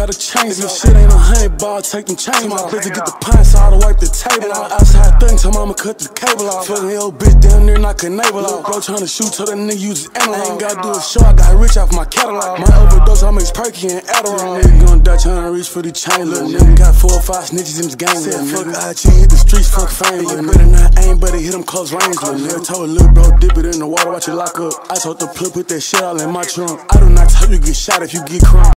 gotta change. If your shit ain't a hundred ball, take them chains. My bitch to get the pints out to wipe the table off. Outside things, tell mama cut the cable off. Fucking old bitch down there, knock a neighbor off. Bro tryna shoot, tell that nigga use his analog. I ain't gotta do a show, I got rich off my catalog. My overdose, I mix perky and Adderall. Nigga gon' die tryna reach for the chain. Little nigga got four or five snitches in this game. Said fuck IG, hit the streets, fuck fame. You better not aim, but it hit him close range. Little nigga told a little bro, dip it in the water, watch it lock up. I told the plug, put that shit all in my trunk. I do not tell you get shot if you get crunk.